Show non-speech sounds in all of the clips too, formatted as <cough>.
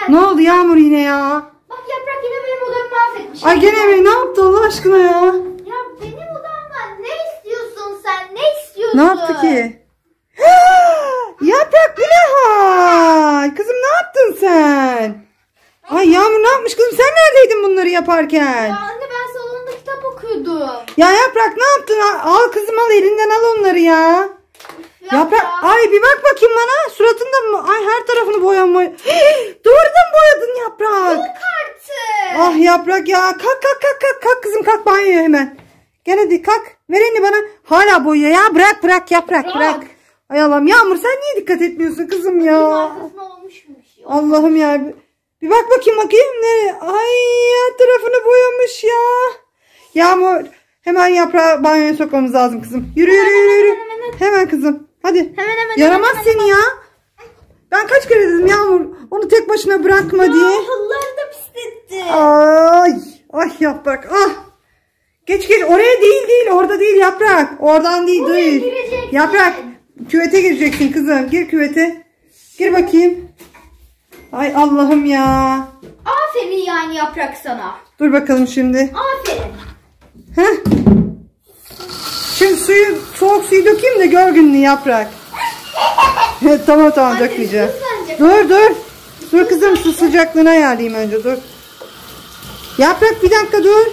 gel. Ne oldu Yağmur yine ya? Bak yaprak yine benim odamı mahvetmiş. Ay gene mi? Ne yaptı Allah aşkına ya? Ya benim odamdan ne istiyorsun sen? Ne istiyorsun? Ne yaptı ki? <gasps> Yaprak bu ne hal? Kızım ne yaptın sen? Ay Yağmur ne yapmış kızım? Sen neredeydin bunları yaparken? Ya anne ben salonda kitap okuyordum. Ya Yaprak ne yaptın? Al kızım al elinden al onları ya. Yaprak ay bir bak bakayım bana. Suratında mı? Ay her tarafını boyanma. <gasps> Doğrudan boyadın Yaprak. Yok artık. Ah Yaprak ya. Kalk kalk kalk kalk. Kalk kızım kalk banyoya hemen. Gel hadi kalk. Ver elini bana. Hala boyuyor ya. Bırak bırak Yaprak Bırak. bırak. Ay Allah'ım Yağmur sen niye dikkat etmiyorsun kızım ya? Şey? Allah'ım ya. Bir bak bakayım bakayım nereye? Ay her tarafını boyamış ya. Yağmur hemen yaprağı banyoya sokmamız lazım kızım. Yürü yürü yürü yürü. Hemen kızım. Hadi. Hemen hemen. Yaramaz hemen, seni ya. Ben kaç kere dedim Yağmur onu tek başına bırakma diye. Halıları da pisletti. Ay, ay yaprak. Ah. Geç geç oraya değil değil orada değil yaprak. Oradan değil Oraya değil. gireceksin. Yaprak küvete gireceksin kızım. Gir küvete. Gir bakayım. Ay Allah'ım ya. Aferin yani yaprak sana. Dur bakalım şimdi. Aferin. Heh. Şimdi suyu soğuk suyu dökeyim de gör gününü yaprak. <laughs> tamam tamam Anne, dökmeyeceğim. Dur dur. Dur kızım su sıcaklığını ayarlayayım önce dur. Yaprak bir dakika dur.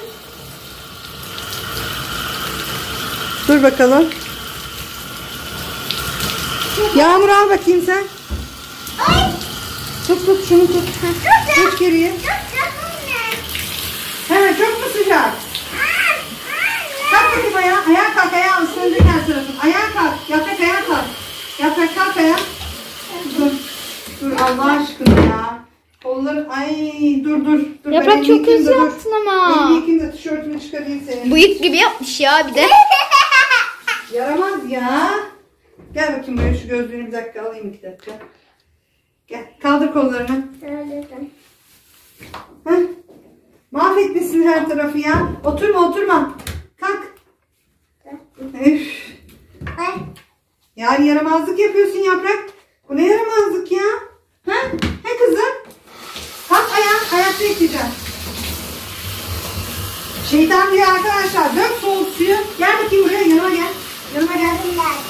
Dur bakalım. Yağmur al bakayım sen. Ay. Tut tut şunu tut. Geç geriye. Hemen çok mu sıcak? Kalk bakayım ayağa. Ayağa kalk ayağa. Isınacak her tarafın. Ayağa kalk. Yaprak ayağa kalk. Yaprak kalk ayağa. Dur. Dur Allah aşkına ya. Kolları ay dur dur. dur. Yaprak çok hızlı yaptın ama. Elini yıkayayım da tişörtünü çıkarayım senin. Bıyık gibi yapmış ya bir de. <laughs> Yaramaz ya. Gel bakayım buraya şu gözlüğünü bir dakika alayım iki dakika. Gel kaldır kollarını. Heh. Mahvetmişsin her tarafı ya. Oturma oturma. Kalk. Üf. Yani yaramazlık yapıyorsun yaprak. Bu ne yaramazlık ya? Ha? He kızım? Kalk ayağa. Ayakta yıkayacağım. Şeytan diyor arkadaşlar. Dök soğuk suyu. Gel bakayım buraya yanıma gel. Yanıma gel.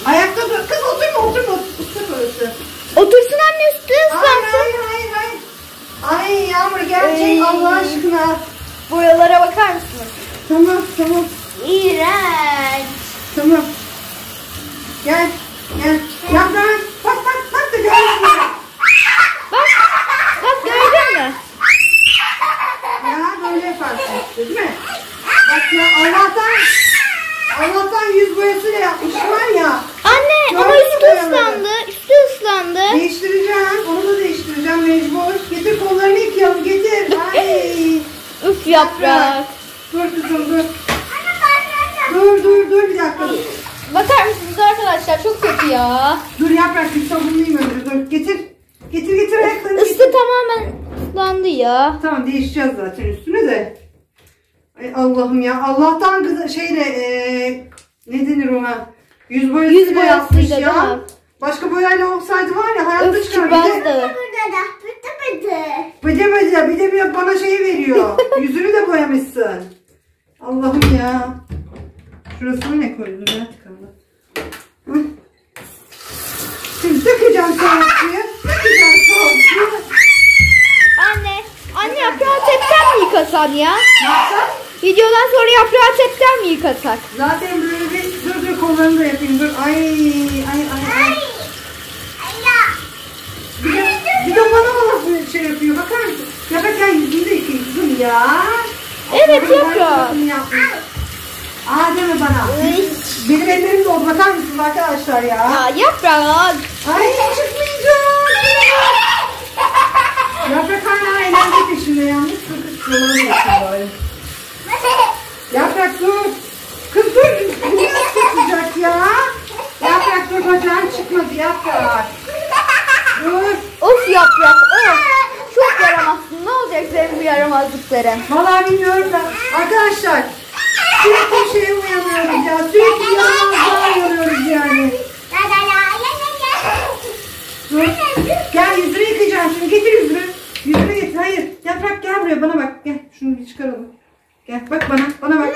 Ayakta dur. Kız oturma oturma. Islak orası. Otursun anne Hayır ıslansın. hayır hayır. hayır. Ay Yağmur gerçek Ey. Allah aşkına. Boyalara bakar mısınız? Tamam tamam. İğrenç. Tamam. Gel. Gel. Yaprak. Bak bak bak da gördün mü? Bak. Bak gördün mü? Ya böyle yaparsın işte değil mi? Bak ya Allah'tan Allah'tan yüz boyasıyla yapmış var ya. Anne Gördün üstü ıslandı. Üstü ıslandı. Değiştireceğim. Onu da değiştireceğim mecbur. Getir kollarını yıkayalım getir. Ay. <laughs> Üf yaprak. Dur kızım dur. Dur dur dur bir dakika. Bakar mısınız arkadaşlar çok kötü ya. Dur yaprak bir sabunlayayım önce dur. Getir. Getir getir ayaklarını. getir. Üstü tamamen ıslandı ya. Tamam değişeceğiz zaten üstüne de. Ay Allah'ım ya. Allah'tan kız şeyle eee ne denir ona? Yüz boyasıyla Yüz boyasıyla ya. mi? Başka boyayla olsaydı var ya hayatta Öf çıkar. Bir de çıkmazdı. bıdı bıdı bir de bana şey veriyor. <laughs> Yüzünü de boyamışsın. Allah'ım ya. Şurasına ne koydun ya tıkandı. Hı. Şimdi dökeceğim suyu. Dökeceğim suyu. Anne. Anne yaprağı tepten mi yıkasan ya? Ne yapacağız? Videodan sonra yaprağı tepten mi yıkasak? Zaten böyle bir dur dur kollarını da yapayım dur. Ay ay ay ay. Bir de, bir de bana bana şey yapıyor bakar mısın? Ya bak ben yüzünü de yıkayayım kızım ya. Evet yapmış. Aa deme bana. Benim ellerim doldu bakar mısınız arkadaşlar ya? Ya yaprak. Ay çıkmayacağım. <laughs> Yaprak hala eğlence peşinde yalnız. Kız bari. Yaprak dur. Kız dur. Bu nasıl sıcak ya? Yaprak dur bacağın çıkmadı yaprak. Dur. Of yaprak of. Çok yaramazsın. Ne olacak senin bu yaramazlıkların? Vallahi bilmiyorum da. Arkadaşlar. Sürekli şeye uyanıyoruz ya. Sürekli yaramazlığa uyanıyoruz yani. Dur. Gel yüzünü yıkayacağım şimdi. Getir yüzünü. Yüzünü buraya bana bak. Gel şunu bir çıkaralım. Gel bak bana. Bana bak.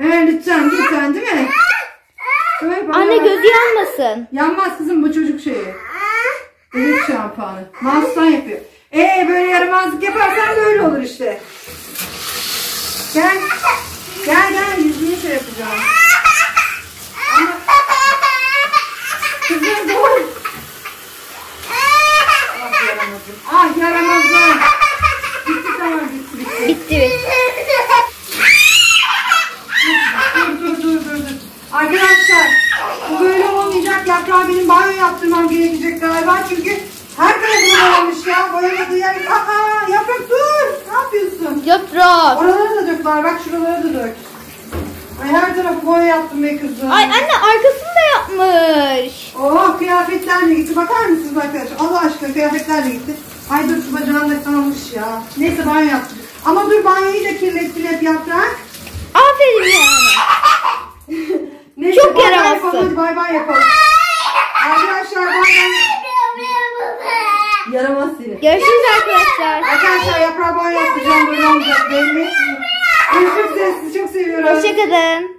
Evet lütfen lütfen değil mi? Evet, bana Anne bak. gözü yanmasın. Yanmaz kızım bu çocuk şeyi. Bebek şampuanı. Mouse'dan yapıyor. Ee böyle yaramazlık yaparsan böyle olur işte. Gel. Gel gel yüzünü şey yapacağım. Ama... Kızım dur. Ah yaramazım. Ah yaramazım. Bitti tamam bitti bitti. Bitti. Dur dur dur dur dur. Arkadaşlar bu böyle olmayacak. Yaprağı benim banyo yaptırmam gerekecek galiba. Çünkü her tarafını boyamış ya. Boyamadığı yer. Aa yaprak dur. Ne yapıyorsun? Yaprak. Oralara da dök var. Bak şuralara da dök. Ay her tarafı boya yaptım be kızım. Ay anne arkasını da yapmış. Oh kıyafetler de gitti. Bakar mısınız arkadaşlar? Allah aşkına kıyafetler de gitti. Ay dur şu bacağım da kalmış ya. Neyse banyo yaptım. Ama dur banyoyu da kirlettin hep yaprak. Aferin yani. <laughs> Neyse, Çok Hadi bay bay yapalım. Arkadaşlar bay bay. Yaramaz seni. Görüşürüz arkadaşlar. Arkadaşlar yaprağı banyo yapacağım böyle olacak belli. Görüşmek üzere sizi çok seviyorum. Hoşçakalın.